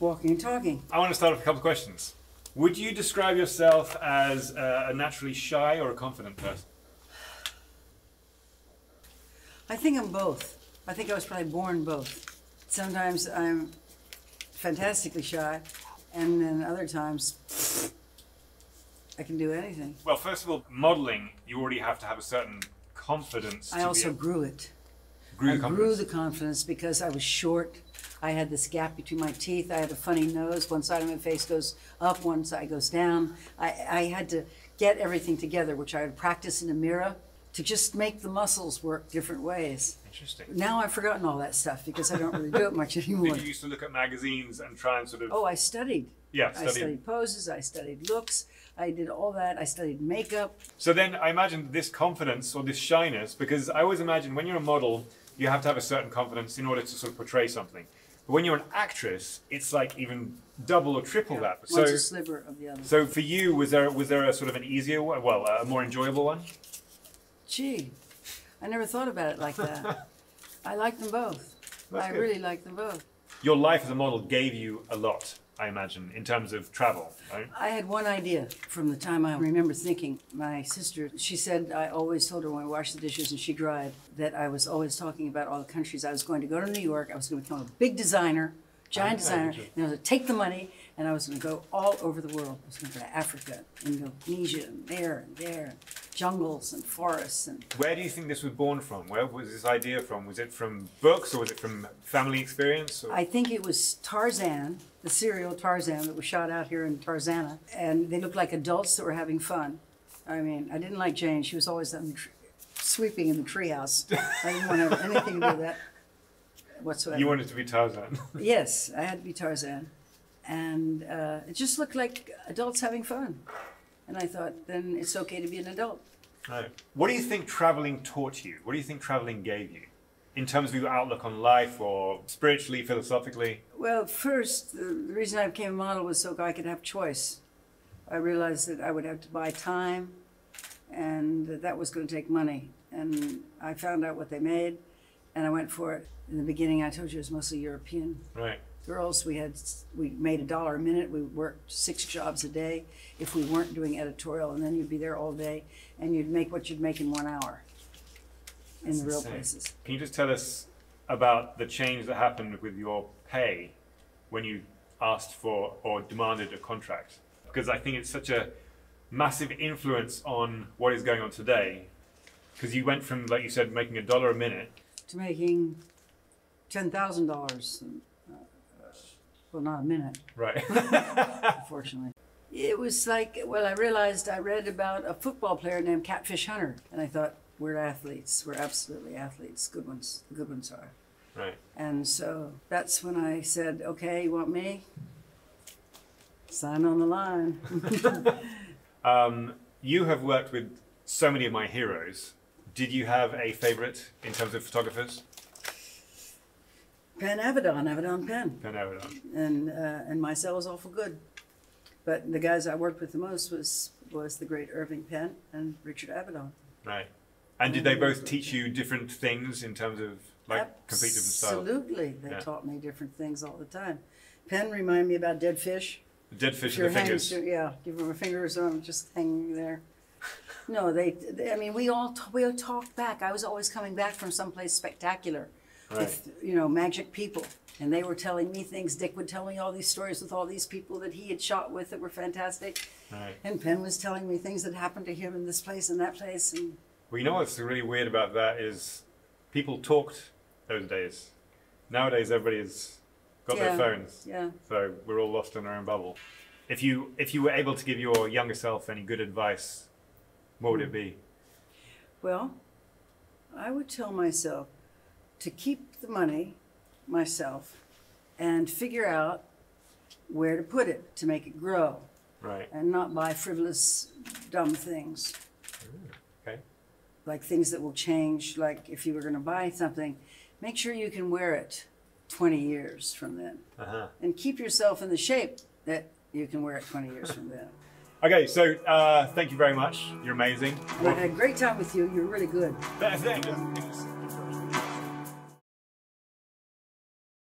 walking and talking. I want to start with a couple of questions. Would you describe yourself as a, a naturally shy or a confident person? I think I'm both. I think I was probably born both. Sometimes I'm fantastically shy, and then other times I can do anything. Well, first of all, modeling, you already have to have a certain confidence. I also grew it. grew I the grew the confidence because I was short. I had this gap between my teeth. I had a funny nose. One side of my face goes up, one side goes down. I, I had to get everything together, which I would practice in a mirror to just make the muscles work different ways. Interesting. Now I've forgotten all that stuff because I don't really do it much anymore. Did you used to look at magazines and try and sort of Oh, I studied. yeah I studied poses. I studied looks. I did all that. I studied makeup. So then I imagine this confidence or this shyness, because I always imagine when you're a model, you have to have a certain confidence in order to sort of portray something. But when you're an actress, it's like even double or triple that. One's So, a sliver of the other. so for you, was there was there a sort of an easier, one, well, a more enjoyable one? Gee, I never thought about it like that. I like them both. That's I good. really like them both. Your life as a model gave you a lot, I imagine, in terms of travel, right? I had one idea from the time I remember thinking. My sister, she said I always told her when I washed the dishes and she dried that I was always talking about all the countries I was going to go to New York. I was going to become a big designer, giant designer, and I was going to take the money and I was going to go all over the world. I was going to go to Africa, and Indonesia, and there and there, jungles and forests and Where do you think this was born from? Where was this idea from? Was it from books or was it from family experience? Or? I think it was Tarzan, the serial Tarzan that was shot out here in Tarzana, and they looked like adults that were having fun. I mean, I didn't like Jane; she was always sweeping in the treehouse. I didn't want to have anything to do with that whatsoever. you wanted to be Tarzan. yes, I had to be Tarzan, and uh, it just looked like adults having fun. And I thought, then it's okay to be an adult. Right. What do you think traveling taught you? What do you think traveling gave you? In terms of your outlook on life or spiritually, philosophically? Well, first, the, reason I became a model was so I could have choice. I realized that I would have to buy time, and that, that was going to take money. And I found out what they made, and I went for it. In the beginning, I told you it was mostly European Right. Girls. We had we made a dollar a minute. We worked six jobs a day if we weren't doing editorial, and then you'd be there all day, and you'd make what you'd make in one hour in the real insane. places. Can you just tell us about the change that happened with your pay when you asked for or demanded a contract? Because I think it's such a massive influence on what is going on today. Because you went from, like you said, making a dollar a minute. to making ten thousand dollars. Well, not a minute, Right. unfortunately. It was like, well, I realized I read about a football player named Catfish Hunter, and I thought, we're athletes. We're absolutely athletes. Good ones. The good ones are. right. And so that's when I said, okay, you want me? Sign on the line. Um, you have worked with so many of my heroes. Did you have a favorite in terms of photographers? Penn Avedon, Avedon Penn. Pen Avedon. and uh, and Meisel was awful good. But the guys I worked with the most was was the great Irving Penn and Richard Avedon. Right. And did they both teach you different things in terms of like complete different styles? Absolutely, they Yeah. taught me different things all the time. Penn reminded me about dead fish. The dead fish If the fingers. yeah, give them a finger or something, just hanging there. No, they, they. I mean, we all we all talked back. I was always coming back from someplace spectacular, with you know magic people, and they were telling me things. Dick would tell me all these stories with all these people that he had shot with that were fantastic. Right. And Penn was telling me things that happened to him in this place and that place. And Well, you know what's really weird about that is people talked those days. Nowadays, everybody's got Yeah. their phones, yeah, so we're all lost in our own bubble. If you if you were able to give your younger self any good advice, what would it hmm. be? well, I would tell myself to keep the money myself and figure out where to put it to make it grow Right. and not buy frivolous, dumb things. Okay. Like things that will change. Like if you were going to buy something, make sure you can wear it 20 years from then. Uh huh. And keep yourself in the shape that you can wear it 20 years from then. Okay, so uh, thank you very much. You're amazing. I had a great time with you. You're really good. It.